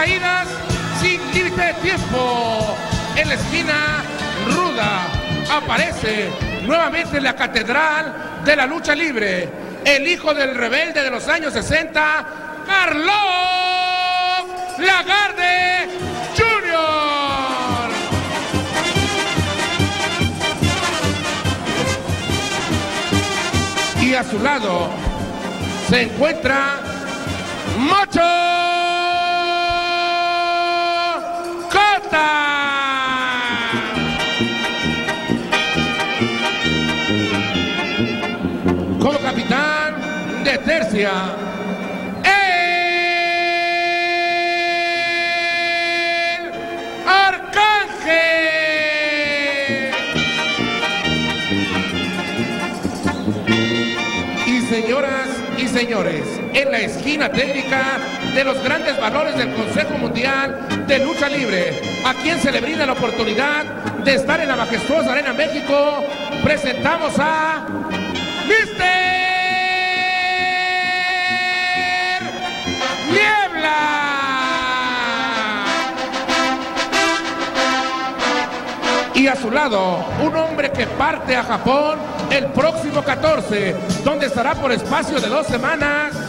caídas sin límite de tiempo. En la esquina ruda aparece nuevamente la catedral de la lucha libre. El hijo del rebelde de los años 60, Carlos Lagarde Jr. Y a su lado se encuentra Mocho Como capitán de tercia, el. Y señoras y señores, en la esquina técnica de los grandes valores del Consejo Mundial de Lucha Libre, a quien se le brinda la oportunidad de estar en la majestuosa Arena México, presentamos a Mister Niebla. Y a su lado, un hombre que parte a Japón el próximo 14, donde estará por espacio de dos semanas.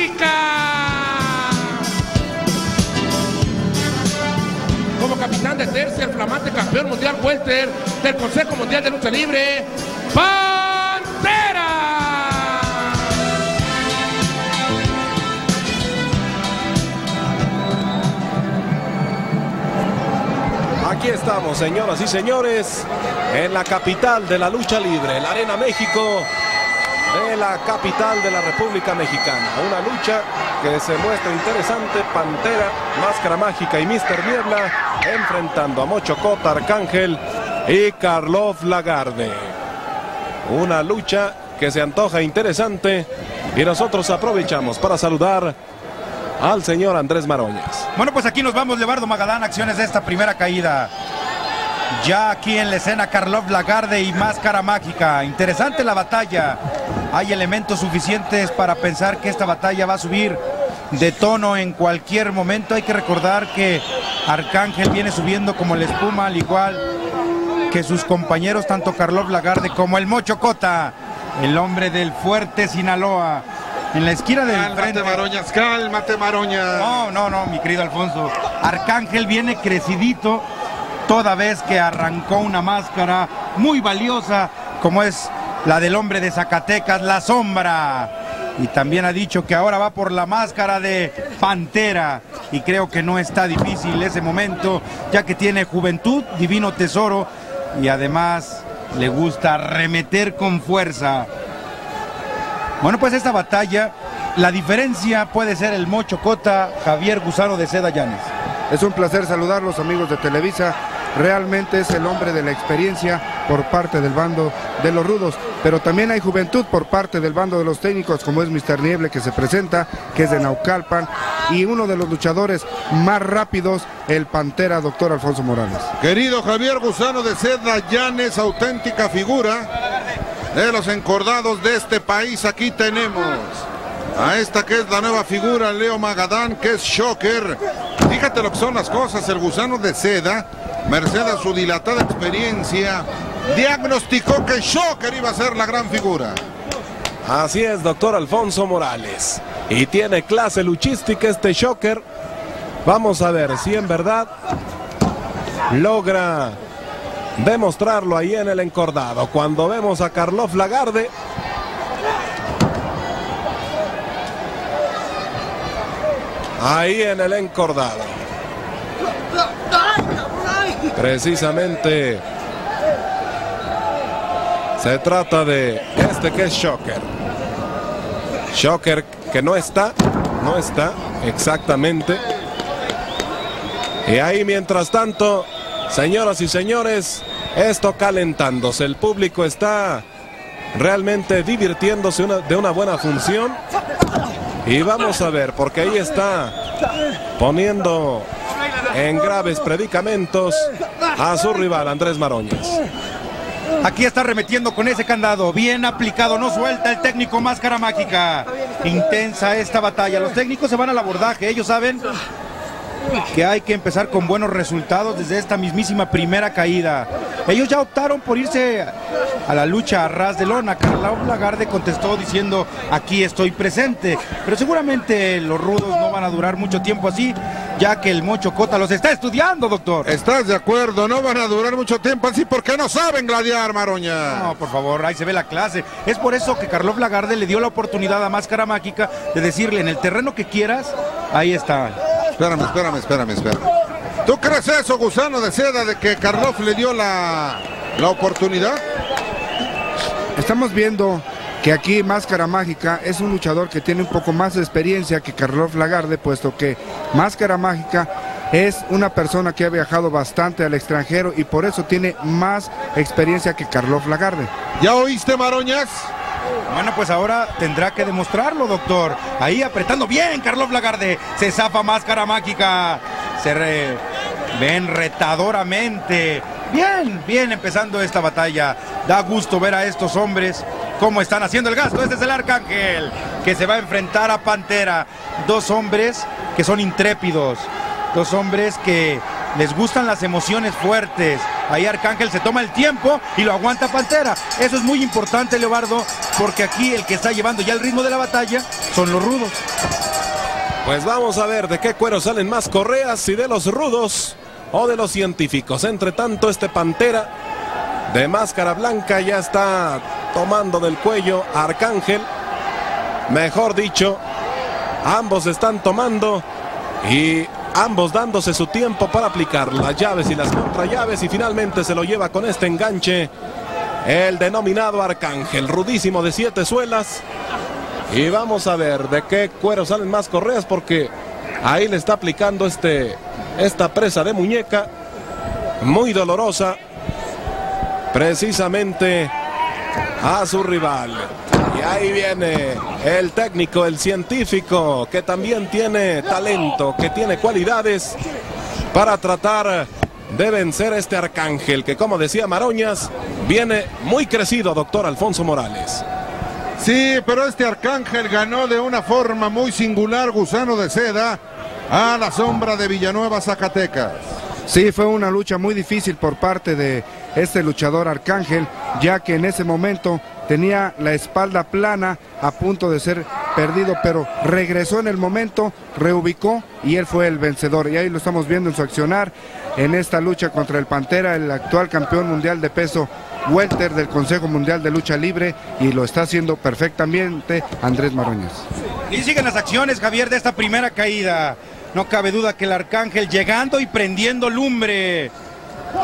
Mágica! Como capitán de tercia, el flamante campeón mundial welter del Consejo Mundial de Lucha Libre, Pantera. Aquí estamos, señoras y señores, en la capital de la lucha libre, la Arena México, de la capital de la República Mexicana. Una lucha que se muestra interesante, Pantera, Máscara Mágica y Mister Niebla, enfrentando a Mocho Cota, Arcángel y Karloff Lagarde. Una lucha que se antoja interesante y nosotros aprovechamos para saludar al señor Andrés Maroñas. Bueno, pues aquí nos vamos, Levardo Magalán, acciones de esta primera caída. Ya aquí en la escena, Karlov Lagarde y Máscara Mágica. Interesante la batalla. Hay elementos suficientes para pensar que esta batalla va a subir de tono en cualquier momento. Hay que recordar que Arcángel viene subiendo como la espuma, al igual que sus compañeros, tanto Karlov Lagarde como el Mocho Cota, el hombre del fuerte Sinaloa. En la esquina del Cálmate, frente. Maroñas, cálmate, Maroñas. No, no, no, mi querido Alfonso. Arcángel viene crecidito toda vez que arrancó una máscara muy valiosa como es la del hombre de Zacatecas, la sombra. Y también ha dicho que ahora va por la máscara de Pantera. Y creo que no está difícil ese momento, ya que tiene juventud, divino tesoro y además le gusta remeter con fuerza. Bueno, pues esta batalla, la diferencia puede ser el Mocho Cota, Javier Gusano de Seda Llanes. Es un placer saludarlos amigos de Televisa. Realmente es el hombre de la experiencia por parte del bando de los rudos, pero también hay juventud por parte del bando de los técnicos, como es Mr. Nieble que se presenta, que es de Naucalpan, y uno de los luchadores más rápidos, el Pantera, doctor Alfonso Morales. Querido Javier Gusano de Seda Llanes, auténtica figura de los encordados de este país. Aquí tenemos a esta que es la nueva figura, Leo Magadán, que es Shocker. Fíjate lo que son las cosas, el gusano de seda, merced a su dilatada experiencia, diagnosticó que Shocker iba a ser la gran figura. Así es, doctor Alfonso Morales. Y tiene clase luchística este Shocker. Vamos a ver si en verdad logra demostrarlo ahí en el encordado. Cuando vemos a Carlos Lagarde. Ahí en el encordado. Precisamente se trata de este que es Shocker. Shocker que no está, no está exactamente. Y ahí mientras tanto, señoras y señores, esto calentándose. El público está realmente divirtiéndose de una buena función. Y vamos a ver, porque ahí está poniendo en graves predicamentos a su rival Andrés Maroñas. Aquí está remetiendo con ese candado, bien aplicado, no suelta el técnico Máscara Mágica. intensa esta batalla. Los técnicos se van al abordaje, ellos saben que hay que empezar con buenos resultados desde esta mismísima primera caída. Ellos ya optaron por irse a la lucha a ras de lona. Carla Lagarde contestó diciendo, aquí estoy presente. Pero seguramente los rudos no van a durar mucho tiempo así, ya que el Mocho Cota los está estudiando, doctor. ¿Estás de acuerdo? No van a durar mucho tiempo así porque no saben gladiar, Maroña. No, por favor, ahí se ve la clase. Es por eso que Carlos Lagarde le dio la oportunidad a Máscara Mágica de decirle, en el terreno que quieras, ahí está. Espérame, espérame, espérame, espérame. ¿Tú crees eso, gusano de seda, de que Karloff le dio la, la oportunidad? Estamos viendo que aquí Máscara Mágica es un luchador que tiene un poco más de experiencia que Carlos Lagarde, puesto que Máscara Mágica es una persona que ha viajado bastante al extranjero y por eso tiene más experiencia que Carlos Lagarde. ¿Ya oíste, Maroñas? Bueno, pues ahora tendrá que demostrarlo, doctor. Ahí apretando bien, Carlos Lagarde. Se zafa máscara mágica. Se re... ven retadoramente. Bien, bien empezando esta batalla. Da gusto ver a estos hombres cómo están haciendo el gasto. Este es el Arcángel que se va a enfrentar a Pantera. Dos hombres que son intrépidos. Dos hombres que les gustan las emociones fuertes. Ahí Arcángel se toma el tiempo y lo aguanta Pantera. Eso es muy importante, Leobardo, porque aquí el que está llevando ya el ritmo de la batalla son los rudos. Pues vamos a ver de qué cuero salen más correas, si de los rudos o de los científicos. Entre tanto, este Pantera de máscara blanca ya está tomando del cuello Arcángel. Mejor dicho, ambos están tomando y ambos dándose su tiempo para aplicar las llaves y las contrallaves y finalmente se lo lleva con este enganche el denominado Arcángel, rudísimo de siete suelas. Y vamos a ver de qué cuero salen más correas porque ahí le está aplicando este, esta presa de muñeca muy dolorosa precisamente a su rival. Y ahí viene el técnico, el científico, que también tiene talento, que tiene cualidades para tratar de vencer a este arcángel, que como decía Maroñas, viene muy crecido, doctor Alfonso Morales. Sí, pero este arcángel ganó de una forma muy singular, gusano de seda, a la sombra de Villanueva, Zacatecas. Sí, fue una lucha muy difícil por parte de este luchador Arcángel, ya que en ese momento tenía la espalda plana a punto de ser perdido, pero regresó en el momento, reubicó y él fue el vencedor. Y ahí lo estamos viendo en su accionar en esta lucha contra el Pantera, el actual campeón mundial de peso welter del Consejo Mundial de Lucha Libre y lo está haciendo perfectamente Andrés Maroñas. Y siguen las acciones, Javier, de esta primera caída. No cabe duda que el Arcángel llegando y prendiendo lumbre.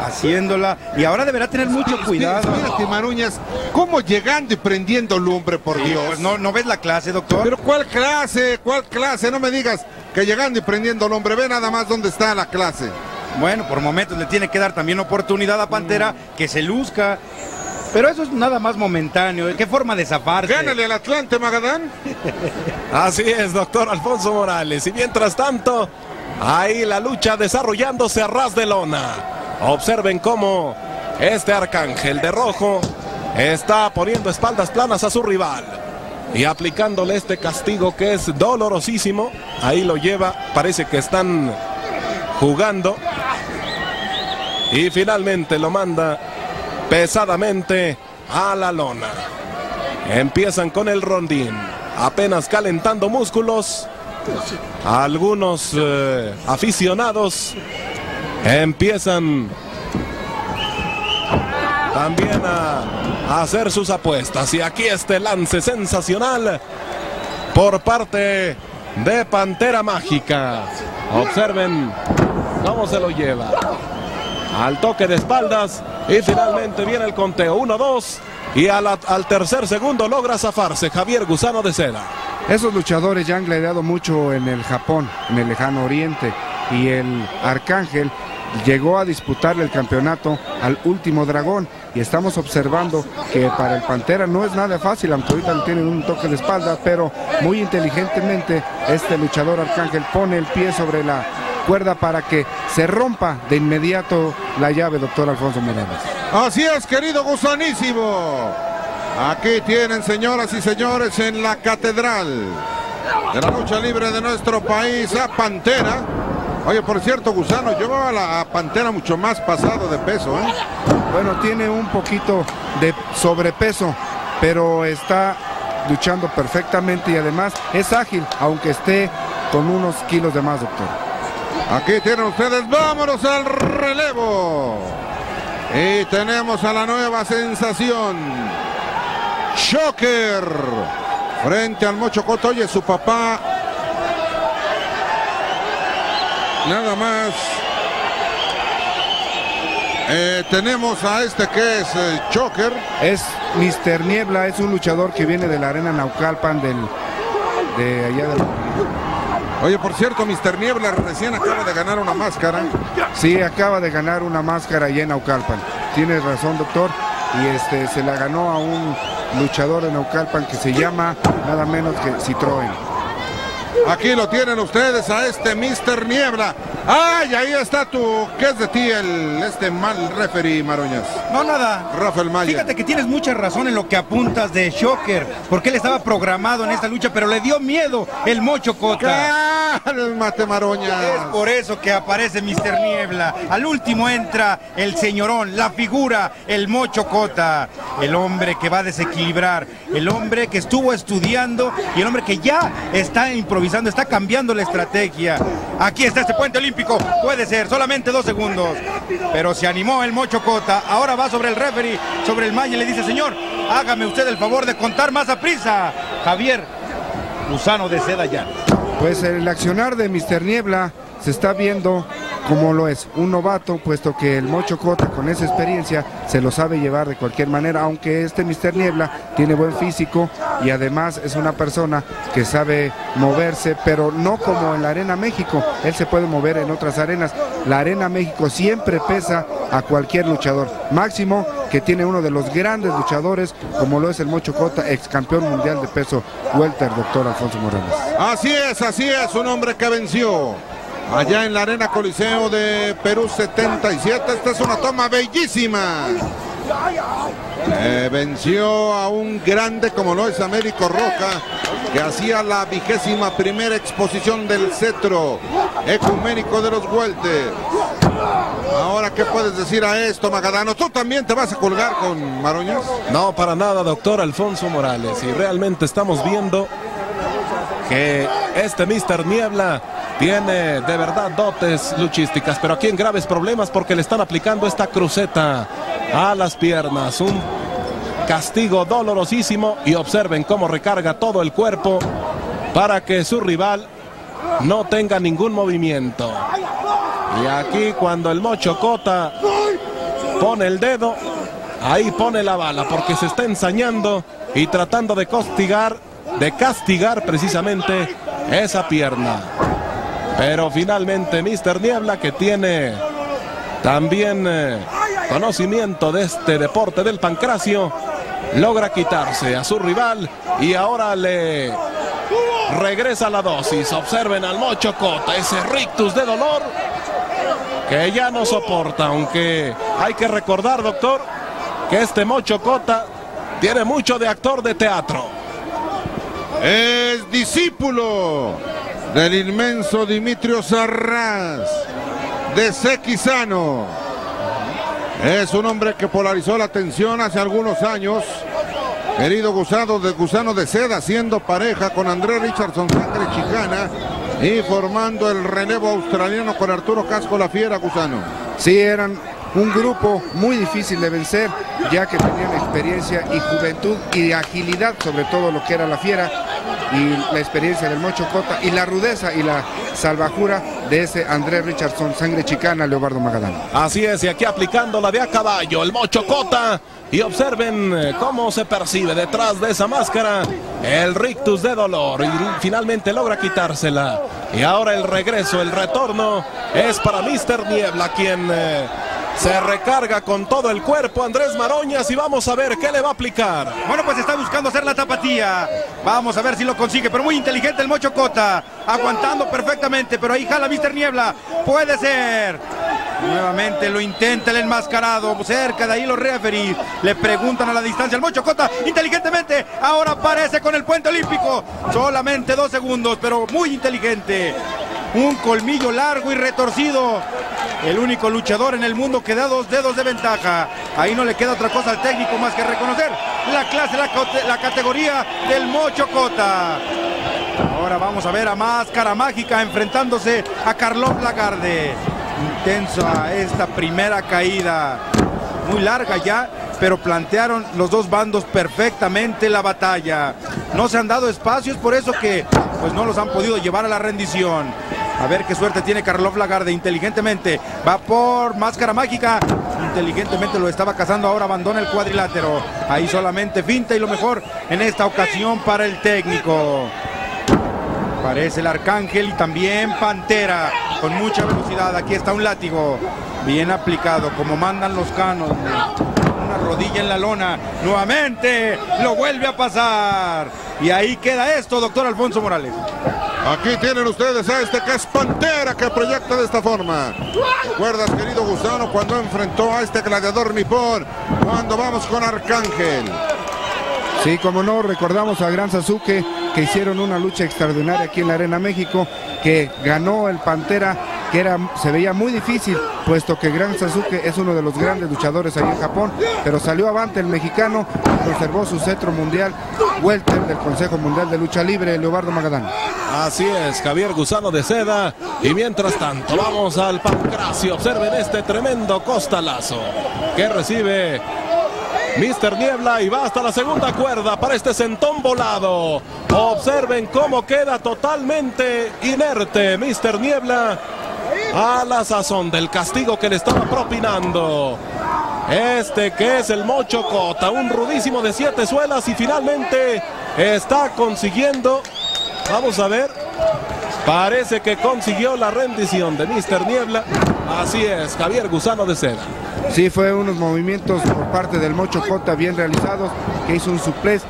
Haciéndola. Y ahora deberá tener mucho cuidado. Maruñas, ¿cómo llegando y prendiendo lumbre, por Dios? Pues no, ¿No ves la clase, doctor? Pero ¿cuál clase? ¿Cuál clase? No me digas que llegando y prendiendo lumbre. Ve nada más dónde está la clase. Bueno, por momentos le tiene que dar también oportunidad a Pantera que se luzca. Pero eso es nada más momentáneo. ¿Qué forma de zafarse? Gánale al Atlante, Magadán. Así es, doctor Alfonso Morales. Y mientras tanto, ahí la lucha desarrollándose a ras de lona. Observen cómo este arcángel de rojo está poniendo espaldas planas a su rival. Y aplicándole este castigo que es dolorosísimo. Ahí lo lleva. Parece que están jugando. Y finalmente lo manda pesadamente a la lona. Empiezan con el rondín, apenas calentando músculos. Algunos eh, aficionados empiezan también a, hacer sus apuestas. Y aquí este lance sensacional por parte de Pantera Mágica. Observen cómo se lo lleva. Al toque de espaldas y finalmente viene el conteo. 1-2 y al tercer segundo logra zafarse Javier Gusano de Seda. Esos luchadores ya han gladiado mucho en el Japón, en el lejano oriente, y el Arcángel llegó a disputarle el campeonato al último dragón y estamos observando que para el Pantera no es nada fácil, aunque ahorita tienen un toque de espalda, pero muy inteligentemente este luchador Arcángel pone el pie sobre la cuerda para que se rompa de inmediato la llave, doctor Alfonso Morales. Así es, querido gusanísimo. Aquí tienen, señoras y señores, en la catedral de la lucha libre de nuestro país, a Pantera. Oye, por cierto, Gusano, yo a la Pantera mucho más pasado de peso, ¿eh? Bueno, tiene un poquito de sobrepeso, pero está luchando perfectamente y además es ágil, aunque esté con unos kilos de más, doctor. Aquí tienen ustedes, vámonos al relevo. Y tenemos a la nueva sensación. Shocker. Frente al Mocho Coto. Oye, su papá. Nada más. Eh, tenemos a este que es eh, Choker. Es Mr. Niebla, es un luchador que viene de la arena Naucalpan del, de allá del... Oye, por cierto, Mr. Niebla recién acaba de ganar una máscara. Sí, acaba de ganar una máscara allá en Naucalpan. Tienes razón, doctor. Y este se la ganó a un luchador de Naucalpan que se llama nada menos que Citroën. Aquí lo tienen ustedes a este Mr. Niebla. ¡Ay, ahí está tu... ¿Qué es de ti el este mal referee, Maroñas? No, nada. Rafael Maya. Fíjate que tienes mucha razón en lo que apuntas de Shocker, porque él estaba programado en esta lucha, pero le dio miedo el Mocho Cota. Cálmate, Maroñas. Es por eso que aparece Mr. Niebla. Al último entra el señorón, la figura, el Mocho Cota. El hombre que va a desequilibrar, el hombre que estuvo estudiando y el hombre que ya está improvisando, está cambiando la estrategia. Aquí está este puente olímpico, puede ser, solamente dos segundos. Pero se animó el Mocho Cota, ahora va sobre el referee, sobre el Maya y le dice, señor, hágame usted el favor de contar más a prisa. Javier, gusano de seda ya. Pues el accionar de Mr. Niebla se está viendo como lo es, un novato, puesto que el Mocho Cota con esa experiencia se lo sabe llevar de cualquier manera, aunque este Mr. Niebla tiene buen físico y además es una persona que sabe moverse, pero no como en la Arena México, él se puede mover en otras arenas. La Arena México siempre pesa a cualquier luchador, máximo que tiene uno de los grandes luchadores, como lo es el Mocho Cota, ex campeón mundial de peso welter, doctor Alfonso Morales. Así es, así es, un hombre que venció allá en la Arena Coliseo de Perú 77. Esta es una toma bellísima. Eh, venció a un grande como lo es Américo Roca, que hacía la vigésima primera exposición del cetro ecuménico de los Weltes. Ahora, ¿qué puedes decir a esto, Magadano? ¿Tú también te vas a colgar con Maroñas? No, para nada, doctor Alfonso Morales. Y realmente estamos viendo que este Mr. Niebla tiene de verdad dotes luchísticas, pero aquí en graves problemas porque le están aplicando esta cruceta a las piernas. Un castigo dolorosísimo y observen cómo recarga todo el cuerpo para que su rival no tenga ningún movimiento. Y aquí cuando el Mocho Cota pone el dedo, ahí pone la bala porque se está ensañando y tratando de castigar, de castigar precisamente esa pierna. Pero finalmente Mr. Niebla que tiene también eh, conocimiento de este deporte del pancracio, logra quitarse a su rival y ahora le regresa la dosis. Observen al Mocho Cota, ese rictus de dolor que ya no soporta, aunque hay que recordar, doctor, que este Mocho Cota tiene mucho de actor de teatro. Es discípulo del inmenso Dimitrio Sarraz de Sequizano. Es un hombre que polarizó la atención hace algunos años. Querido gusano de gusano de seda, siendo pareja con Andrés Richardson, sangre chicana, y formando el relevo australiano con Arturo Casco la Fiera Gusano. Sí, eran un grupo muy difícil de vencer, ya que tenían experiencia y juventud y agilidad, sobre todo lo que era la Fiera, y la experiencia del Mocho Cota, y la rudeza y la salvajura de ese Andrés Richardson, sangre chicana, Leobardo Magadán. Así es, y aquí aplicando la de a caballo, el Mocho Cota. Y observen eh, cómo se percibe detrás de esa máscara el rictus de dolor. Y finalmente logra quitársela. Y ahora el regreso, el retorno es para Mr. Niebla, quien eh, se recarga con todo el cuerpo Andrés Maroñas. Y vamos a ver qué le va a aplicar. Bueno, pues está buscando hacer la tapatía. Vamos a ver si lo consigue, pero muy inteligente el Mocho Cota. Aguantando perfectamente, pero ahí jala Mr. Niebla. Puede ser. Nuevamente lo intenta el enmascarado. Cerca de ahí los referees. Le preguntan a la distancia al Mocho Cota. Inteligentemente. Ahora aparece con el puente olímpico. Solamente dos segundos, pero muy inteligente. Un colmillo largo y retorcido. El único luchador en el mundo que da dos dedos de ventaja. Ahí no le queda otra cosa al técnico más que reconocer la clase, la, categoría del Mocho Cota. Ahora vamos a ver a Máscara Mágica enfrentándose a Carlos Lagarde. Intensa esta primera caída. Muy larga ya, pero plantearon los dos bandos perfectamente la batalla. No se han dado espacios, por eso que pues no los han podido llevar a la rendición. A ver qué suerte tiene Carlos Lagarde. Inteligentemente va por máscara mágica. Inteligentemente lo estaba cazando. Ahora abandona el cuadrilátero. Ahí solamente finta y lo mejor en esta ocasión para el técnico. Parece el arcángel y también Pantera con mucha velocidad. Aquí está un látigo bien aplicado como mandan los canos. Una rodilla en la lona. Nuevamente lo vuelve a pasar. Y ahí queda esto, doctor Alfonso Morales. Aquí tienen ustedes a este que es Pantera que proyecta de esta forma. ¿Recuerdas, querido Gusano, cuando enfrentó a este gladiador nipón? Cuando vamos con Arcángel. Sí, como no, recordamos a Gran Sasuke que hicieron una lucha extraordinaria aquí en la Arena México, que ganó el Pantera, que era, se veía muy difícil, puesto que Gran Sasuke es uno de los grandes luchadores ahí en Japón, pero salió avante el mexicano, conservó su cetro mundial, welter del Consejo Mundial de Lucha Libre, Leobardo Magadán. Así es, Javier Gusano de Seda. Y mientras tanto, vamos al Pancracio. Observen este tremendo costalazo que recibe Mister Niebla y va hasta la segunda cuerda para este centón volado. Observen cómo queda totalmente inerte Mister Niebla a la sazón del castigo que le estaba propinando. Este que es el Mocho Cota, un rudísimo de siete suelas y finalmente está consiguiendo, vamos a ver, parece que consiguió la rendición de Mister Niebla. Así es, Javier Gusano de Seda. Sí, fue unos movimientos por parte del Mocho Cota bien realizados, que hizo un suplés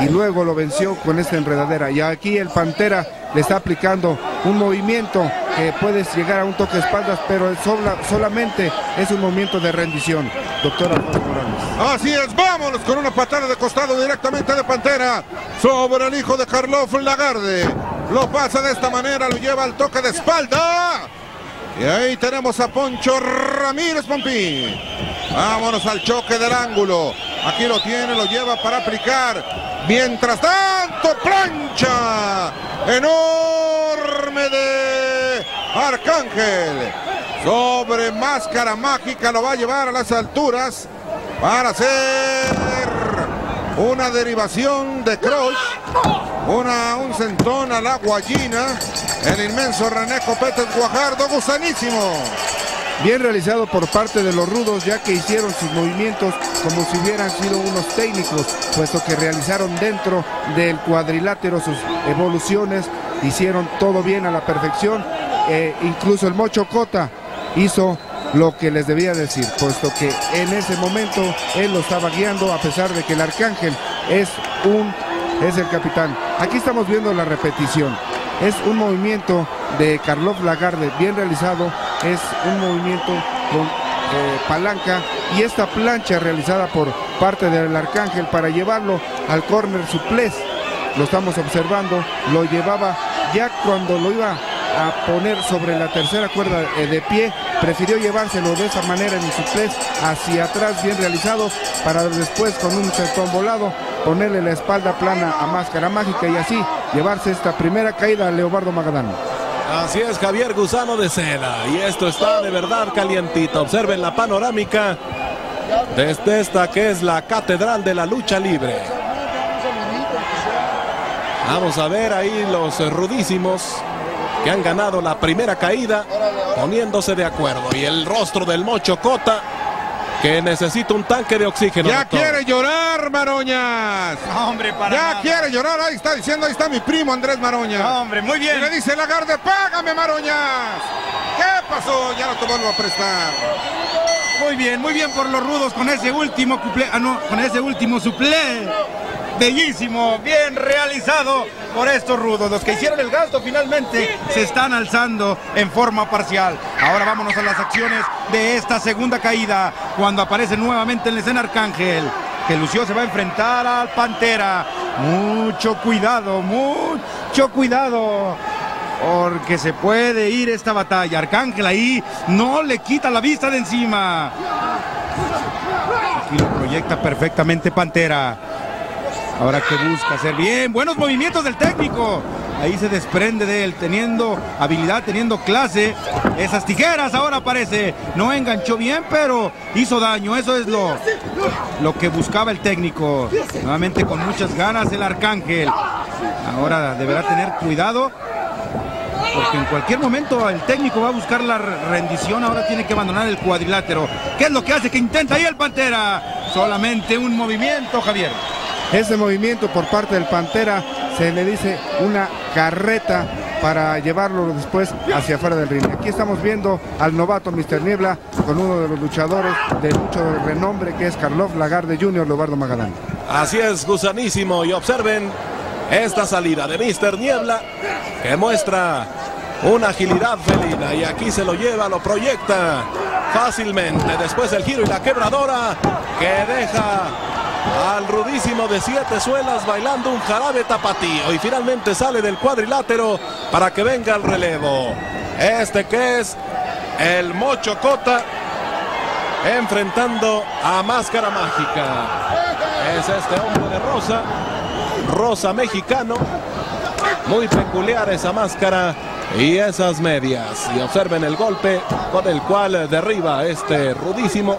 y luego lo venció con esta enredadera. Y aquí el Pantera le está aplicando un movimiento que puedes llegar a un toque de espaldas, pero sola, solamente es un movimiento de rendición. Doctor Alfonso Morales. Así es, vámonos con una patada de costado directamente de Pantera sobre el hijo de Carlos Lagarde. Lo pasa de esta manera, lo lleva al toque de espalda. Y ahí tenemos a Poncho Ramírez Pompín. Vámonos al choque del ángulo. Aquí lo tiene, lo lleva para aplicar. Mientras tanto, plancha enorme de Arcángel. Sobre máscara mágica lo va a llevar a las alturas para hacer una derivación de Crush. Una, un centón a la guayina. El inmenso René Copetes Guajardo, gusanísimo. Bien realizado por parte de los rudos, ya que hicieron sus movimientos como si hubieran sido unos técnicos, puesto que realizaron dentro del cuadrilátero sus evoluciones, hicieron todo bien a la perfección. Eh, incluso el Mocho Cota hizo lo que les debía decir, puesto que en ese momento él lo estaba guiando, a pesar de que el Arcángel es un es el capitán. Aquí estamos viendo la repetición. Es un movimiento de Carlos Lagarde bien realizado, es un movimiento con eh, palanca y esta plancha realizada por parte del Arcángel para llevarlo al corner suplés. Lo estamos observando, lo llevaba ya cuando lo iba a poner sobre la tercera cuerda eh, de pie, prefirió llevárselo de esa manera en el suplés hacia atrás bien realizado para después con un centón volado ponerle la espalda plana a Máscara Mágica y así llevarse esta primera caída a Leobardo Magadán. Así es, Javier Gusano de Seda. Y esto está de verdad calientito. Observen la panorámica desde esta que es la Catedral de la Lucha Libre. Vamos a ver ahí los rudísimos que han ganado la primera caída poniéndose de acuerdo. Y el rostro del Mocho Cota que necesita un tanque de oxígeno. Ya doctor. quiere llorar, Maroñas. No, hombre, para Ya nada. quiere llorar, ahí está diciendo, ahí está mi primo Andrés Maroñas. No, hombre, muy Y bien. le dice Lagarde, págame, Maroñas. ¿Qué pasó? Ya no te vuelvo a prestar. Muy bien, muy bien por los rudos con ese último cuplé, ah, no, con ese último suplé. Bellísimo, bien realizado por estos rudos. Los que hicieron el gasto finalmente se están alzando en forma parcial. Ahora vámonos a las acciones de esta segunda caída. Cuando aparece nuevamente en la escena Arcángel. Que Lucio se va a enfrentar al Pantera. Mucho cuidado, mucho cuidado. Porque se puede ir esta batalla. Arcángel ahí no le quita la vista de encima. Aquí lo proyecta perfectamente Pantera. Ahora que busca hacer bien. Buenos movimientos del técnico. Ahí se desprende de él, teniendo habilidad, teniendo clase. Esas tijeras ahora aparece. No enganchó bien, pero hizo daño. Eso es lo, lo que buscaba el técnico. Nuevamente con muchas ganas el Arcángel. Ahora deberá tener cuidado. Porque en cualquier momento el técnico va a buscar la rendición. Ahora tiene que abandonar el cuadrilátero. ¿Qué es lo que hace? Que intenta ahí el Pantera. Solamente un movimiento, Javier. Ese movimiento por parte del Pantera se le dice una carreta para llevarlo después hacia afuera del ring. Aquí estamos viendo al novato Mr. Niebla con uno de los luchadores de mucho renombre que es Carlos Lagarde Jr. Leobardo Magadán. Así es, gusanísimo. Y observen esta salida de Mr. Niebla que muestra una agilidad felina y aquí se lo lleva, lo proyecta fácilmente. Después el giro y la quebradora que deja al rudísimo de siete suelas bailando un jarabe tapatío y finalmente sale del cuadrilátero para que venga el relevo. Este que es el Mocho Cota enfrentando a Máscara Mágica. Es este hombre de rosa, rosa mexicano. Muy peculiar esa máscara y esas medias. Y observen el golpe con el cual derriba este rudísimo.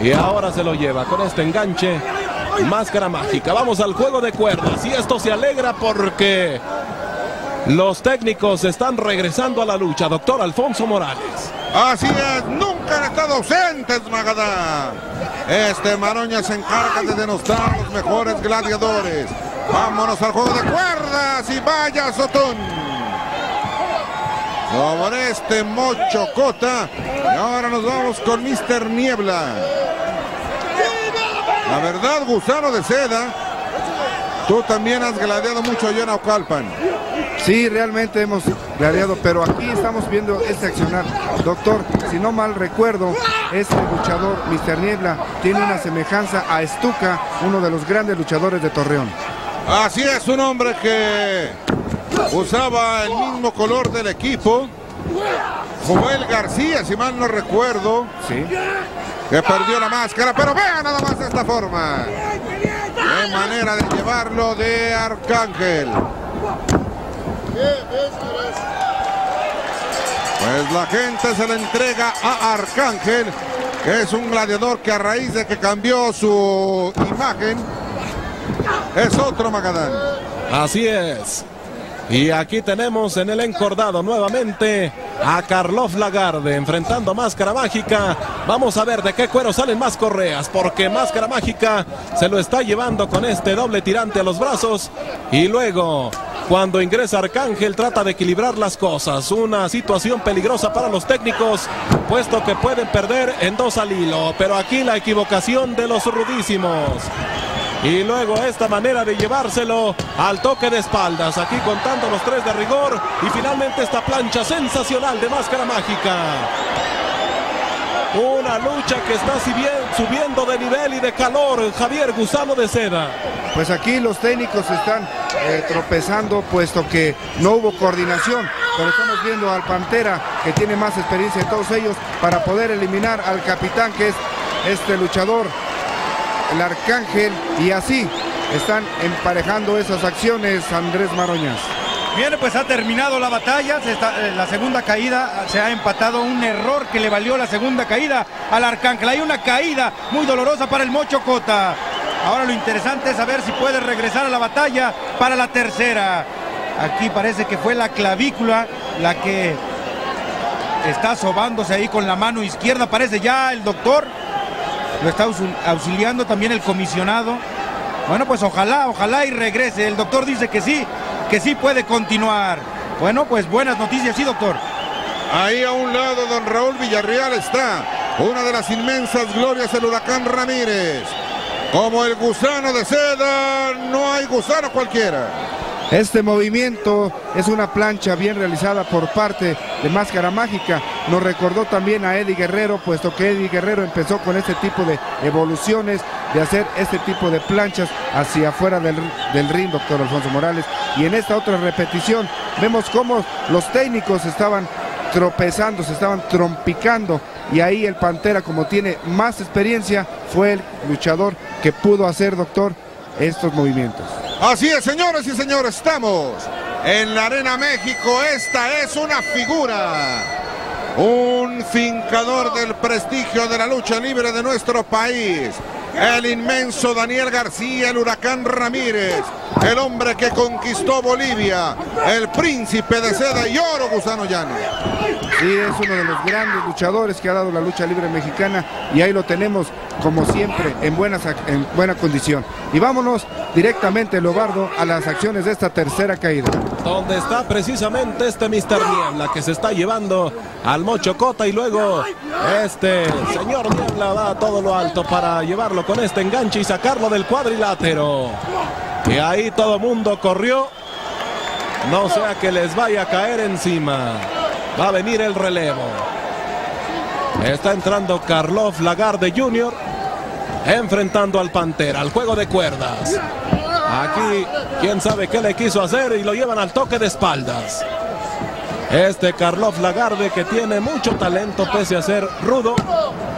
Y ahora se lo lleva con este enganche Máscara mágica. Vamos al juego de cuerdas. Y esto se alegra porque los técnicos están regresando a la lucha. Doctor Alfonso Morales. Así es, nunca han estado ausentes, Magadán. Este Maroña se encarga de denostar los mejores gladiadores. Vámonos al juego de cuerdas y vaya Sotón. Como este Mocho Cota. Y ahora nos vamos con Mr. Niebla. La verdad, gusano de seda, tú también has gladiado mucho allá en Aucalpan. Sí, realmente hemos gladiado, pero aquí estamos viendo este accionar. Doctor, si no mal recuerdo, este luchador, Mr. Niebla, tiene una semejanza a Estuca, uno de los grandes luchadores de Torreón. Así es, un hombre que usaba el mismo color del equipo. Joel García, si mal no recuerdo. Sí que perdió la máscara, pero vean nada más de esta forma. Qué manera de llevarlo de Arcángel. Pues la gente se le entrega a Arcángel, que es un gladiador que a raíz de que cambió su imagen, es otro Magadán. Así es. Y aquí tenemos en el encordado nuevamente a Carlos Lagarde enfrentando Máscara Mágica. Vamos a ver de qué cuero salen más correas, porque Máscara Mágica se lo está llevando con este doble tirante a los brazos. Y luego, cuando ingresa Arcángel, trata de equilibrar las cosas. Una situación peligrosa para los técnicos, puesto que pueden perder en dos al hilo. Pero aquí la equivocación de los rudísimos. Y luego esta manera de llevárselo al toque de espaldas. Aquí contando los tres de rigor. Y finalmente esta plancha sensacional de máscara mágica. Una lucha que está subiendo de nivel y de calor. Javier Gusano de Seda. Pues aquí los técnicos están eh, tropezando puesto que no hubo coordinación. Pero estamos viendo al Pantera que tiene más experiencia de todos ellos para poder eliminar al capitán que es este luchador el Arcángel y así están emparejando esas acciones Andrés Maroñas. Bien, pues ha terminado la batalla, eh, la segunda caída, se ha empatado un error que le valió la segunda caída al Arcángel. Hay una caída muy dolorosa para el Mocho Cota. Ahora lo interesante es saber si puede regresar a la batalla para la tercera. Aquí parece que fue la clavícula la que está sobándose ahí con la mano izquierda. Parece ya el doctor lo está auxiliando también el comisionado. Bueno, pues ojalá, ojalá y regrese. El doctor dice que sí, que sí puede continuar. Bueno, pues buenas noticias, sí, doctor. Ahí a un lado, don Raúl Villarreal está. Una de las inmensas glorias del huracán Ramírez. Como el gusano de seda, no hay gusano cualquiera. Este movimiento es una plancha bien realizada por parte de Máscara Mágica. Nos recordó también a Eddie Guerrero, puesto que Eddie Guerrero empezó con este tipo de evoluciones, de hacer este tipo de planchas hacia afuera del, ring, doctor Alfonso Morales. Y en esta otra repetición vemos cómo los técnicos estaban tropezando, se estaban trompicando y ahí el Pantera como tiene más experiencia fue el luchador que pudo hacer, doctor, estos movimientos. Así es, señores y señores, estamos en la Arena México. Esta es una figura. Un fincador del prestigio de la lucha libre de nuestro país. El inmenso Daniel García, el huracán Ramírez, el hombre que conquistó Bolivia, el príncipe de seda y oro, Gusano Llano. Sí, es uno de los grandes luchadores que ha dado la lucha libre mexicana y ahí lo tenemos como siempre en, buenas, en buena condición. Y vámonos directamente, Lobardo, a las acciones de esta tercera caída. Donde está precisamente este Mr. Niebla que se está llevando al Mocho Cota y luego este señor Niebla da todo lo alto para llevarlo con este enganche y sacarlo del cuadrilátero. Y ahí todo mundo corrió. No sea que les vaya a caer encima. Va a venir el relevo. Está entrando Karloff Lagarde Jr. Enfrentando al Pantera, al juego de cuerdas. Aquí, quién sabe qué le quiso hacer y lo llevan al toque de espaldas. Este Karloff Lagarde que tiene mucho talento pese a ser rudo,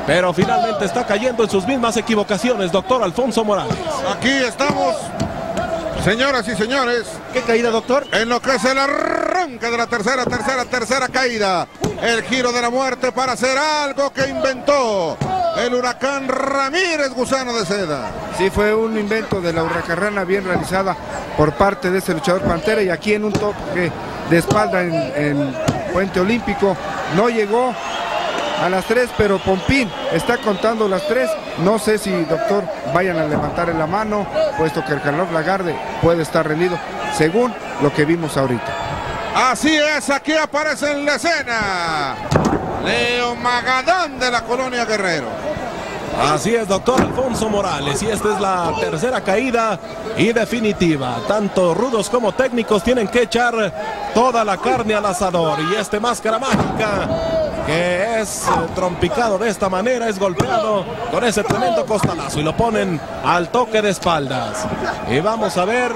pero finalmente está cayendo en sus mismas equivocaciones, doctor Alfonso Morales. Aquí estamos, señoras y señores. ¿Qué caída, doctor? En lo que es el arranque de la tercera, tercera, tercera caída. El giro de la muerte para hacer algo que inventó el huracán Ramírez Gusano de Seda. Sí, fue un invento de la hurracarrana bien realizada por parte de este luchador Pantera y aquí en un toque de espalda en, en Puente Olímpico no llegó a las tres, pero Pompín está contando las tres. No sé si, doctor, vayan a levantar la mano, puesto que el Carlos Lagarde puede estar rendido, según lo que vimos ahorita. Así es, aquí aparece en la escena Leo Magadán de la colonia Guerrero. Así es, doctor Alfonso Morales. Y esta es la tercera caída y definitiva. Tanto rudos como técnicos tienen que echar toda la carne al asador. Y este máscara mágica que es eh, trompicado de esta manera, es golpeado con ese tremendo costalazo y lo ponen al toque de espaldas. Y vamos a ver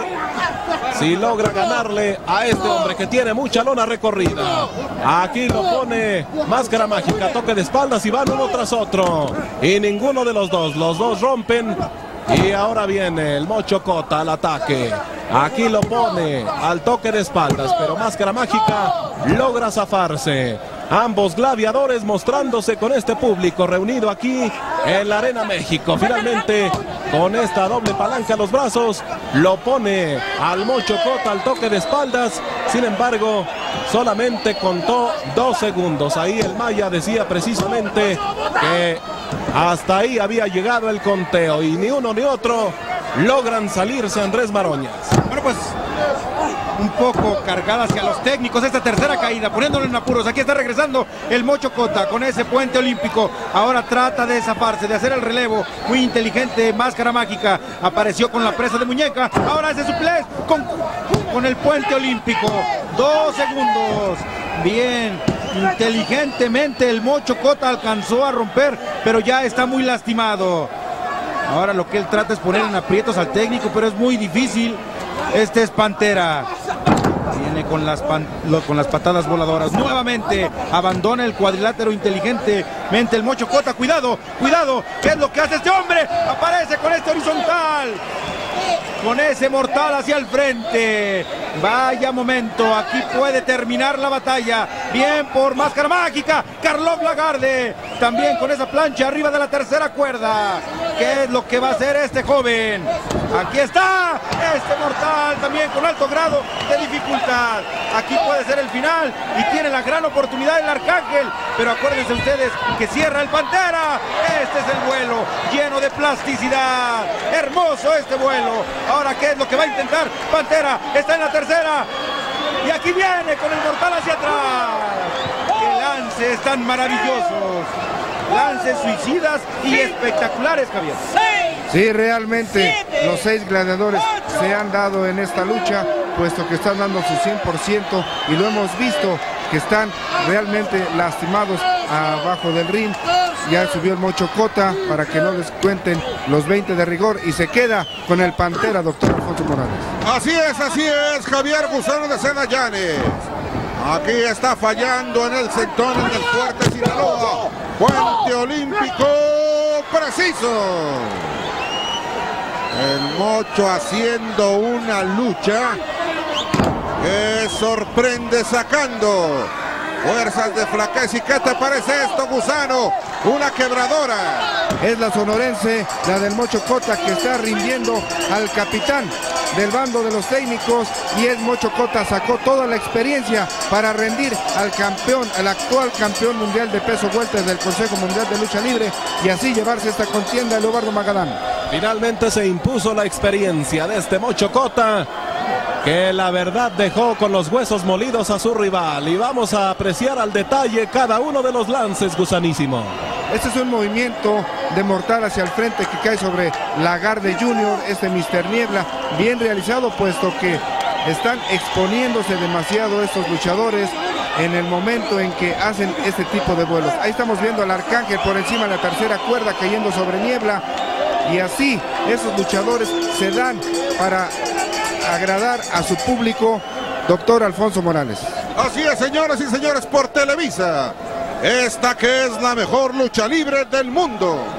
si logra ganarle a este hombre que tiene mucha lona recorrida. Aquí lo pone Máscara Mágica, toque de espaldas y van uno tras otro. Y ninguno de los dos, los dos rompen. Y ahora viene el Mocho Cota al ataque. Aquí lo pone al toque de espaldas, pero Máscara Mágica logra zafarse. Ambos gladiadores mostrándose con este público reunido aquí en la Arena México. Finalmente, con esta doble palanca a los brazos, lo pone al Mocho Cota al toque de espaldas. Sin embargo, solamente contó dos segundos. Ahí el Maya decía precisamente que hasta ahí había llegado el conteo y ni uno ni otro logran salirse Andrés Maroñas. Bueno, pues un poco cargada hacia los técnicos esta tercera caída, poniéndolo en apuros. Aquí está regresando el Mocho Cota con ese puente olímpico. Ahora trata de zafarse, de hacer el relevo. Muy inteligente, máscara mágica. Apareció con la presa de muñeca. Ahora ese suplex con, con el puente olímpico. Dos segundos. Bien, inteligentemente el Mocho Cota alcanzó a romper, pero ya está muy lastimado. Ahora lo que él trata es poner en aprietos al técnico, pero es muy difícil. Este es Pantera. Con las, con las patadas voladoras. Nuevamente abandona el cuadrilátero inteligentemente el Mocho Cota. Cuidado, cuidado. ¿Qué es lo que hace este hombre? Aparece con este horizontal. Con ese mortal hacia el frente. Vaya momento. Aquí puede terminar la batalla. Bien por Máscara Mágica. Carlos Lagarde. También con esa plancha arriba de la tercera cuerda. ¿Qué es lo que va a hacer este joven? Aquí está. Este mortal también con alto grado de dificultad. Aquí puede ser el final. Y tiene la gran oportunidad el Arcángel. Pero acuérdense ustedes que cierra el Pantera. Este es el vuelo lleno de plasticidad. Hermoso este vuelo. Ahora, ¿qué es lo que va a intentar? Pantera está en la tercera. Y aquí viene con el mortal hacia atrás. ¡Qué lances tan maravillosos! Lances suicidas y espectaculares, Javier. Sí, realmente los seis gladiadores se han dado en esta lucha puesto que están dando su 100% y lo hemos visto que están realmente lastimados abajo del ring. Ya subió el Mocho Cota para que no les cuenten los 20 de rigor y se queda con el Pantera, doctor Alfonso Morales. Así es, así es, Javier Gusano de Seda Llanes. Aquí está fallando en el sector en el fuerte Sinaloa. Puente Olímpico preciso. El Mocho haciendo una lucha que sorprende sacando fuerzas de flaqueza. ¿Y qué te parece esto, Gusano? Una quebradora. Es la sonorense, la del Mocho Cota, que está rindiendo al capitán del bando de los técnicos y el Mocho Cota sacó toda la experiencia para rendir al campeón, al actual campeón mundial de peso vueltas del Consejo Mundial de Lucha Libre y así llevarse esta contienda Leobardo Magadán. Finalmente se impuso la experiencia de este Mocho Cota que la verdad dejó con los huesos molidos a su rival y vamos a apreciar al detalle cada uno de los lances gusanísimo. Este es un movimiento de mortal hacia el frente que cae sobre Lagarde Junior, este Mister Niebla, bien realizado puesto que están exponiéndose demasiado estos luchadores en el momento en que hacen este tipo de vuelos. Ahí estamos viendo al Arcángel por encima de la tercera cuerda cayendo sobre Niebla y así esos luchadores se dan para agradar a su público, doctor Alfonso Morales. Así es, señoras y señores, por Televisa. Esta que es la mejor lucha libre del mundo.